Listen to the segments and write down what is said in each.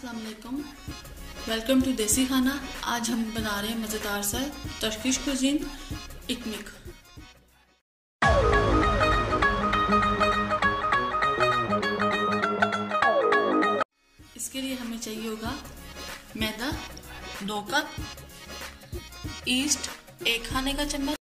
अस्सलाम वालेकुम टू देसी खाना आज हम बना रहे हैं मज़ेदार सा टर्किश कुजीन इकमिक। इसके लिए हमें चाहिए होगा मैदा, दो कप ईस्ट एक खाने का चम्मच।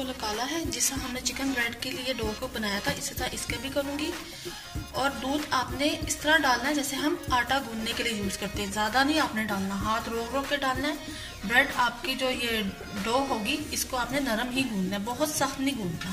मैंने निकाला है जिस हमने चिकन ब्रेड के लिए डो को बनाया था। इसी तरह इसके भी करूँगी। और दूध आपने इस तरह डालना है, जैसे हम आटा गूंदने के लिए यूज़ करते हैं। ज़्यादा नहीं आपने डालना, हाथ रोक रोक के डालना है। ब्रेड आपकी जो ये डो होगी, इसको आपने नरम ही गूंदना है, बहुत सख्त नहीं गूंदना।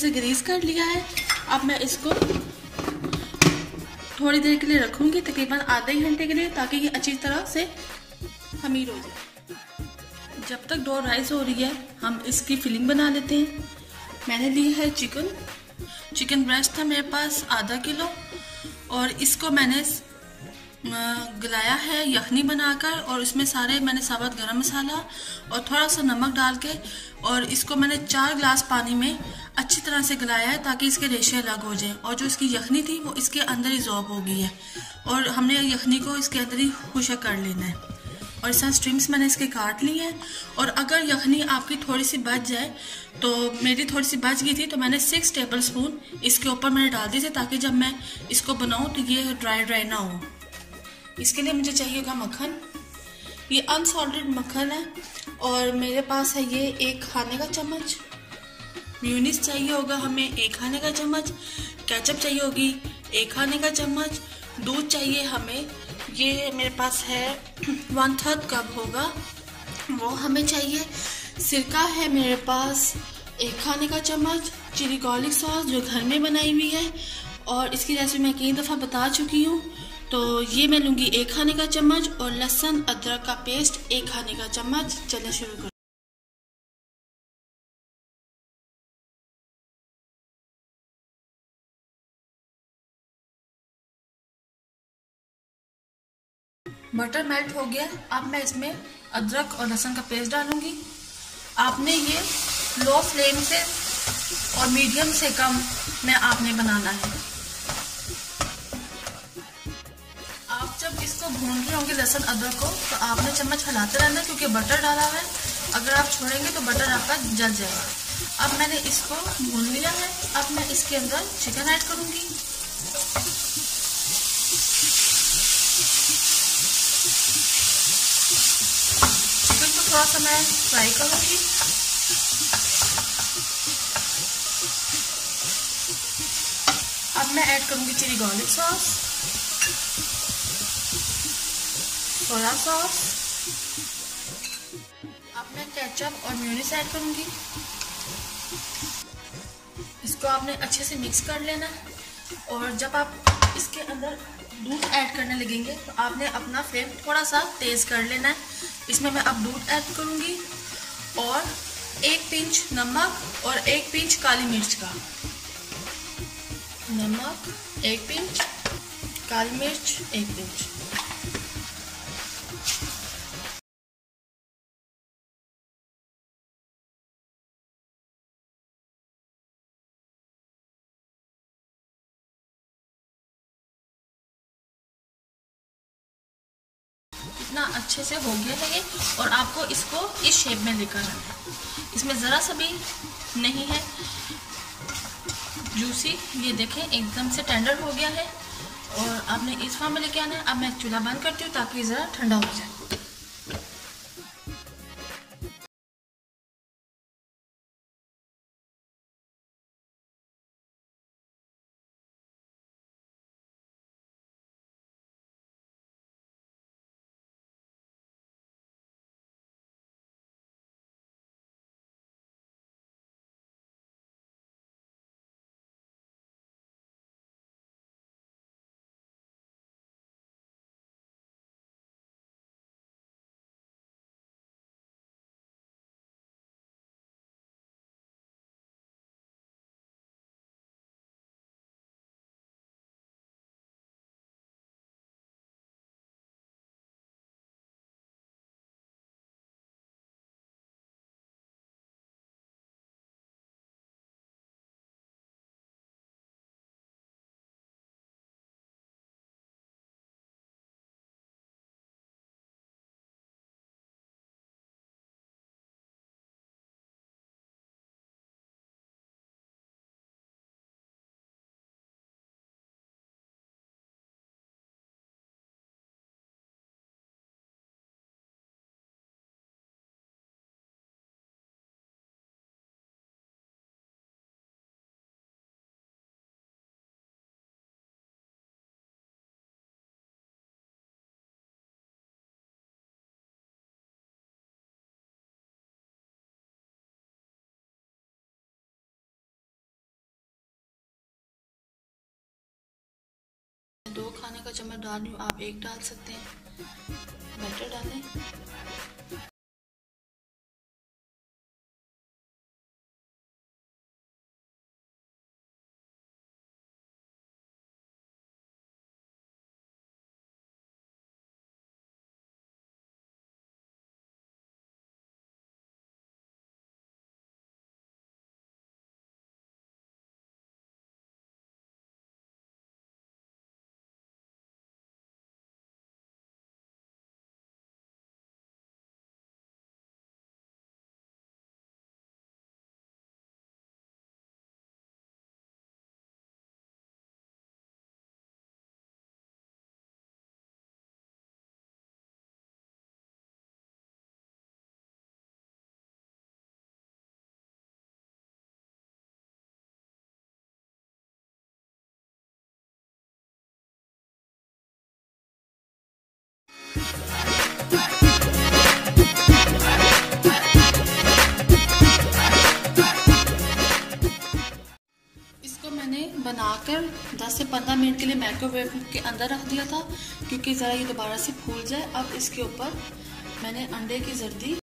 से ग्रीस कर लिया है। अब मैं इसको थोड़ी देर के लिए रखूँगी, तकरीबन आधे घंटे के लिए, ताकि ये अच्छी तरह से खमीर हो जाए। जब तक डो राइस हो रही है, हम इसकी फिलिंग बना लेते हैं। मैंने ली है चिकन। चिकन ब्रेस्ट था मेरे पास आधा किलो, और इसको मैंने गलाया है यखनी बनाकर और इसमें सारे मैंने साबुत गरम मसाला और थोड़ा सा नमक डाल के और इसको मैंने चार ग्लास पानी में अच्छी तरह से गलाया है ताकि इसके रेशे अलग हो जाएँ और जो इसकी यखनी थी वो इसके अंदर ही जॉब हो गई है और हमने यखनी को इसके अंदर ही खुशक कर लेना है और इस तरह मैंने इसके काट ली हैं और अगर यखनी आपकी थोड़ी सी बच जाए तो मेरी थोड़ी सी बच गई थी तो मैंने सिक्स टेबल स्पून इसके ऊपर मैंने डाल दी थी ताकि जब मैं इसको बनाऊँ तो ये ड्राई ड्राई ना हो। इसके लिए मुझे चाहिए होगा मक्खन। ये अनसॉल्टेड मक्खन है और मेरे पास है ये एक खाने का चम्मच। म्यूनिस चाहिए होगा हमें, एक खाने का चम्मच। कैचअप चाहिए होगी, एक खाने का चम्मच। दूध चाहिए हमें, ये मेरे पास है। वन थर्ड कप होगा। वो हमें चाहिए। सिरका है मेरे पास, एक खाने का चम्मच। चिली गॉलिक सॉस जो घर में बनाई हुई है। और इसकी रेसिपी मैं कई दफ़ा बता चुकी हूँ। तो ये मैं लूँगी एक खाने का चम्मच और लहसुन, अदरक का पेस्ट एक खाने का चम्मच। चलना शुरू कर। बटर मेल्ट हो गया। अब मैं इसमें अदरक और लहसुन का पेस्ट डालूँगी। आपने ये लो फ्लेम से और मीडियम से कम में आपने बनाना है। इसको भून रहे होंगे लहसुन, अदरक को। तो आपने चम्मच हिलाते रहना क्योंकि बटर डाला है। अगर आप छोड़ेंगे तो बटर आपका जल जाएगा। अब मैंने इसको भून लिया है। अब मैं इसके अंदर चिकन ऐड करूँगी। चिकन को थोड़ा सा मैं फ्राई करूँगी। अब मैं ऐड करूँगी chilli garlic sauce soya sauce अब मैं केचप और म्यूनिस ऐड करूँगी। इसको आपने अच्छे से मिक्स कर लेना और जब आप इसके अंदर दूध ऐड करने लगेंगे तो आपने अपना फ्लेम थोड़ा सा तेज़ कर लेना है। इसमें मैं अब दूध ऐड करूँगी। और एक पिंच नमक और एक पिंच काली मिर्च का। नमक, एक पिंच, काली मिर्च, एक पिंच। अच्छे से हो गया है ये और आपको इसको इस शेप में लेकर आना है। इसमें ज़रा सा भी नहीं है। जूसी ये देखें, एकदम से टेंडर हो गया है और आपने इस फॉर्म में लेके आना है। अब मैं चूल्हा बंद करती हूँ ताकि ज़रा ठंडा हो जाए। दो खाने का चम्मच डाल आप एक डाल सकते हैं। बटर डालें। इसको मैंने बनाकर 10 से 15 मिनट के लिए माइक्रोवेव के अंदर रख दिया था, क्योंकि ज़रा ये दोबारा से फूल जाए। अब इसके ऊपर मैंने अंडे की जर्दी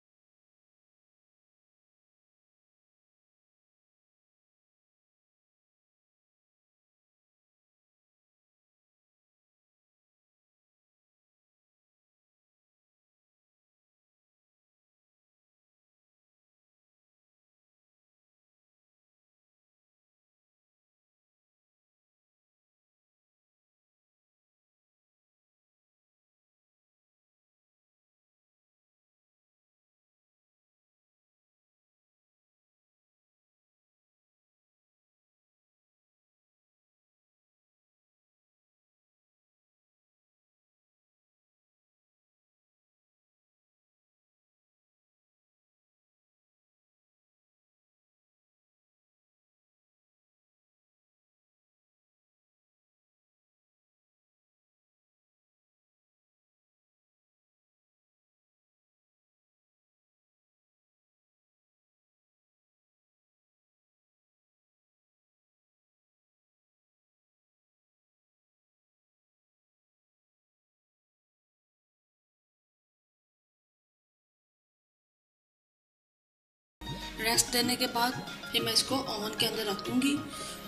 रेस्ट देने के बाद फिर मैं इसको ओवन के अंदर रख दूँगी।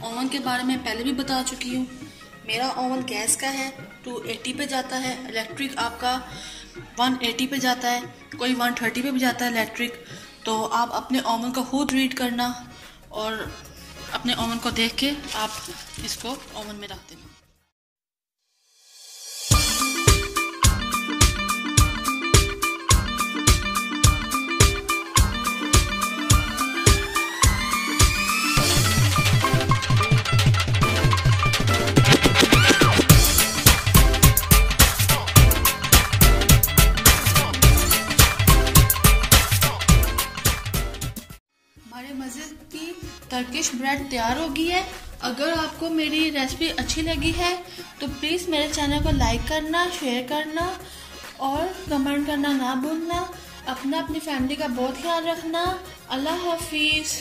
ओवन के बारे में पहले भी बता चुकी हूँ। मेरा ओवन गैस का है टू एटी पे जाता है। इलेक्ट्रिक आपका वन एटी पे जाता है। कोई वन थर्टी पे भी जाता है इलेक्ट्रिक तो आप अपने ओवन को खुद रीड करना और अपने ओवन को देख के आप इसको ओवन में रख देना। टर्किश ब्रेड तैयार हो गई है। अगर आपको मेरी रेसिपी अच्छी लगी है तो प्लीज़ मेरे चैनल को लाइक करना शेयर करना और कमेंट करना ना भूलना। अपना अपनी फैमिली का बहुत ख्याल रखना। अल्लाह हाफिज़।